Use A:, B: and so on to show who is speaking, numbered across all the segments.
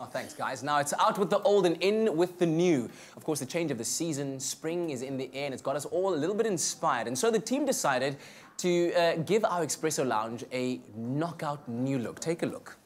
A: Oh, thanks, guys. Now it's out with the old and in with the new. Of course, the change of the season, spring is in the air, and it's got us all a little bit inspired. And so the team decided to uh, give our Expresso Lounge a knockout new look. Take a look.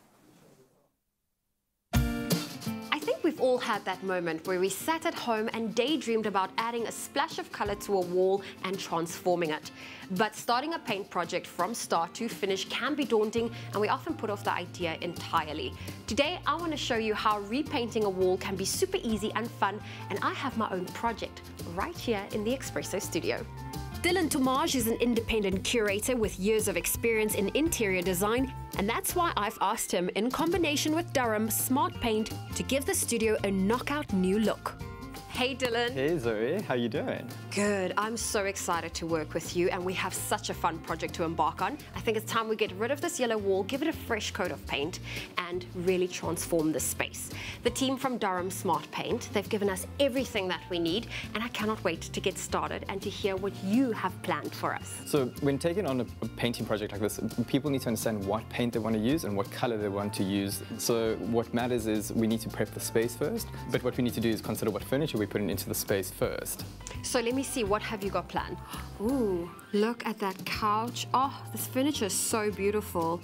B: All had that moment where we sat at home and daydreamed about adding a splash of color to a wall and transforming it. But starting a paint project from start to finish can be daunting and we often put off the idea entirely. Today, I want to show you how repainting a wall can be super easy and fun and I have my own project right here in the Expresso studio. Dylan Tomage is an independent curator with years of experience in interior design, and that's why I've asked him, in combination with Duram Smart Paint, to give the studio a knockout new look. Hey, Dylan.
C: Hey, Zoe. How you doing?
B: Good. I'm so excited to work with you, and we have such a fun project to embark on. I think it's time we get rid of this yellow wall, give it a fresh coat of paint, and really transform the space. The team from Duram Smart Paint, they've given us everything that we need, and I cannot wait to get started and to hear what you have planned for us.
C: So when taking on a, a painting project like this, people need to understand what paint they want to use and what color they want to use. So what matters is we need to prep the space first, but what we need to do is consider what furniture we put it into the space first.
B: So let me see, what have you got planned? Ooh, look at that couch. Oh, this furniture is so beautiful.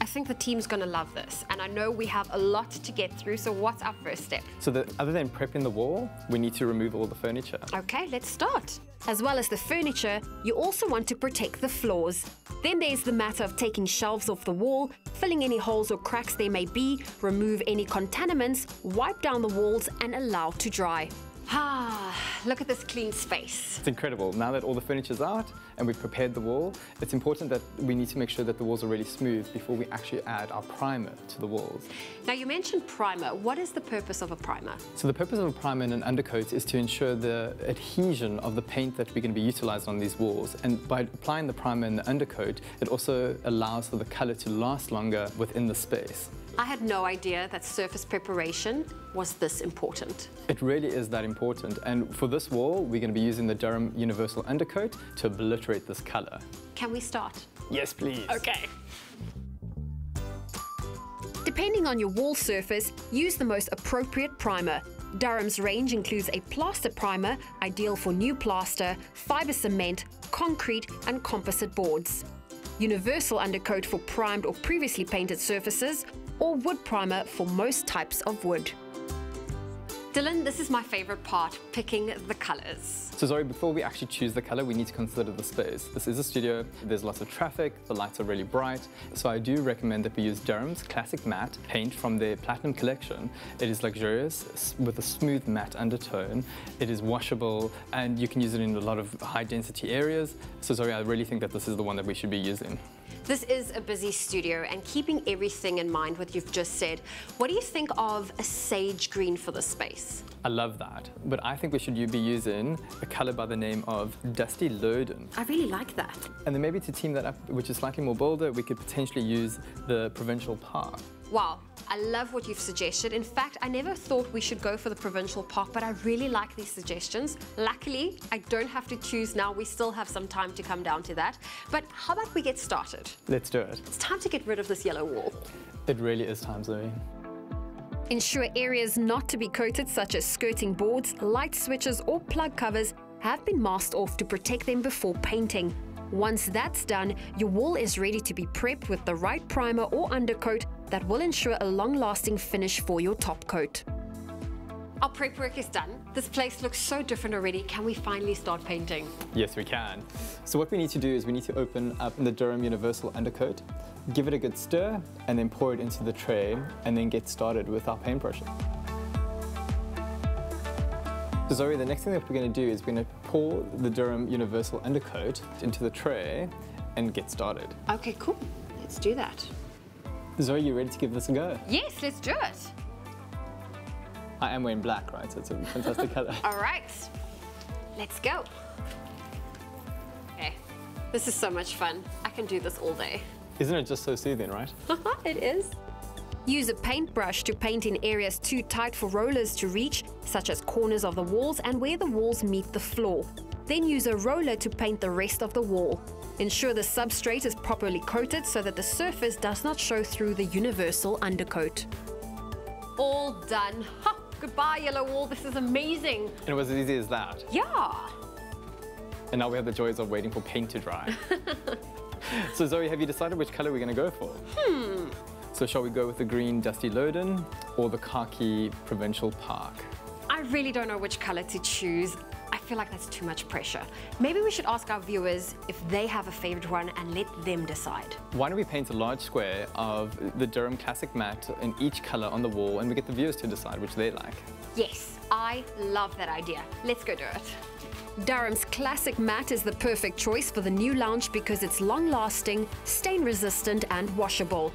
B: I think the team's going to love this, and I know we have a lot to get through, so what's our first step?
C: So the, other than prepping the wall, we need to remove all the furniture.
B: Okay, let's start. As well as the furniture, you also want to protect the floors. Then there's the matter of taking shelves off the wall, filling any holes or cracks there may be, remove any contaminants, wipe down the walls and allow to dry. Ah, look at this clean space.
C: It's incredible. Now that all the furniture's out and we've prepared the wall, it's important that we need to make sure that the walls are really smooth before we actually add our primer to the walls.
B: Now you mentioned primer. What is the purpose of a primer?
C: So the purpose of a primer and an undercoat is to ensure the adhesion of the paint that we're going to be utilized on these walls. And by applying the primer and the undercoat, it also allows for the color to last longer within the space.
B: I had no idea that surface preparation was this important.
C: It really is that important. And for this wall, we're going to be using the Duram Universal Undercoat to obliterate this color.
B: Can we start?
C: Yes, please.
B: Okay. Depending on your wall surface, use the most appropriate primer. Duram's range includes a plaster primer, ideal for new plaster, fiber cement, concrete and composite boards. Universal undercoat for primed or previously painted surfaces, or wood primer for most types of wood. Dylan, this is my favorite part, picking the colors.
C: So sorry, before we actually choose the color, we need to consider the space. This is a studio, there's lots of traffic, the lights are really bright, so I do recommend that we use Duram's Classic Matte paint from their Platinum collection. It is luxurious, with a smooth matte undertone. It is washable, and you can use it in a lot of high density areas. So sorry, I really think that this is the one that we should be using.
B: This is a busy studio and keeping everything in mind what you've just said, what do you think of a sage green for the space?
C: I love that, but I think we should be using a colour by the name of Dusty Loden.
B: I really like that.
C: And then maybe to team that up, which is slightly more bolder, we could potentially use the Provincial Park.
B: Wow, I love what you've suggested. In fact, I never thought we should go for the provincial park, but I really like these suggestions. Luckily, I don't have to choose now. We still have some time to come down to that. But how about we get started?
C: Let's do it.
B: It's time to get rid of this yellow wall.
C: It really is time, Zoe.
B: Ensure areas not to be coated, such as skirting boards, light switches, or plug covers, have been masked off to protect them before painting. Once that's done, your wall is ready to be prepped with the right primer or undercoat that will ensure a long-lasting finish for your top coat. Our prep work is done. This place looks so different already. Can we finally start painting?
C: Yes, we can. So what we need to do is we need to open up the Duram Universal Undercoat, give it a good stir, and then pour it into the tray, and then get started with our paintbrush. So Zoe, the next thing that we're going to do is we're going to pour the Duram Universal Undercoat into the tray and get started.
B: Okay, cool. Let's do that.
C: Zoe, you ready to give this a go?
B: Yes, let's do it.
C: I am wearing black, right? So it's a fantastic color.
B: All right, let's go. Okay, this is so much fun. I can do this all day.
C: Isn't it just so soothing, right?
B: it is. Use a paintbrush to paint in areas too tight for rollers to reach, such as corners of the walls and where the walls meet the floor. Then use a roller to paint the rest of the wall. Ensure the substrate is properly coated so that the surface does not show through the universal undercoat. all done. Ha, goodbye, Yellow Wall. This is amazing.
C: And it was as easy as that.
B: Yeah.
C: And now we have the joys of waiting for paint to dry. so Zoe, have you decided which color we're going to go for?
B: Hmm.
C: So shall we go with the green Dusty Loden or the khaki Provincial Park?
B: I really don't know which color to choose. I feel like that's too much pressure. Maybe we should ask our viewers if they have a favorite one and let them decide.
C: Why don't we paint a large square of the Duram Classic Matte in each color on the wall and we get the viewers to decide which they like.
B: Yes, I love that idea. Let's go do it. Duram's Classic Matte is the perfect choice for the new lounge because it's long-lasting, stain-resistant and washable.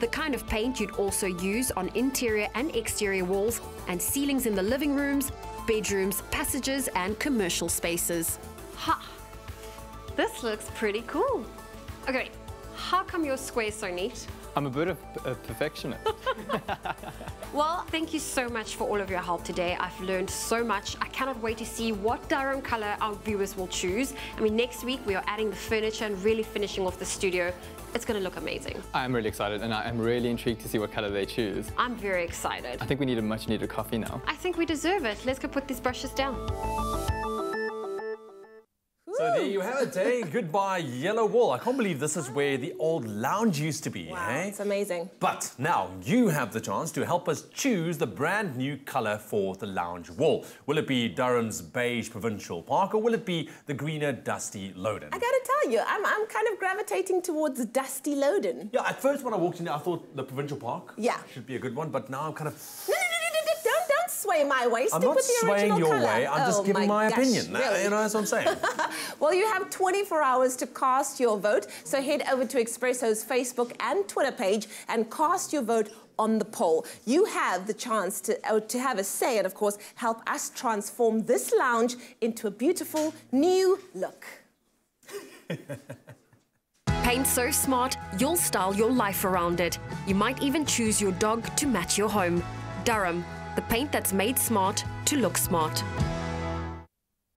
B: The kind of paint you'd also use on interior and exterior walls and ceilings in the living rooms, bedrooms, passages and commercial spaces. Ha! This looks pretty cool. Okay, how come your square's so neat?
C: I'm a bit of a perfectionist.
B: Well, thank you so much for all of your help today. I've learned so much. I cannot wait to see what Duram color our viewers will choose. I mean, next week we are adding the furniture and really finishing off the studio. It's going to look amazing.
C: I'm really excited and I am really intrigued to see what color they choose.
B: I'm very excited.
C: I think we need a much needed coffee now.
B: I think we deserve it. Let's go put these brushes down.
D: So there you have it, eh? Goodbye, Yellow Wall. I can't believe this is where the old lounge used to be,
E: Wow,
D: eh?
E: it's amazing.
D: But now you have the chance to help us choose the brand new colour for the lounge wall. Will it be Duram's beige provincial park or will it be the greener dusty Loden?
E: I gotta tell you, I'm, I'm kind of gravitating towards Dusty Loden.
D: Yeah, at first when I walked in, I thought the provincial park
E: Yeah.
D: should be a good one, but now I'm kind of
E: No, sway my way. Stick
D: I'm not
E: with the
D: swaying your
E: colour.
D: way. I'm just
E: Oh
D: giving my,
E: gosh,
D: opinion. That-
E: really?
D: You know, that's what I'm saying.
E: Well, you have 24 hours to cast your vote, so head over to Expresso's Facebook and Twitter page and cast your vote on the poll. You have the chance to, uh, to have a say and, of course, help us transform this lounge into a beautiful new look.
B: Paint so smart, you'll style your life around it. You might even choose your dog to match your home. Duram, the paint that's made smart to look smart.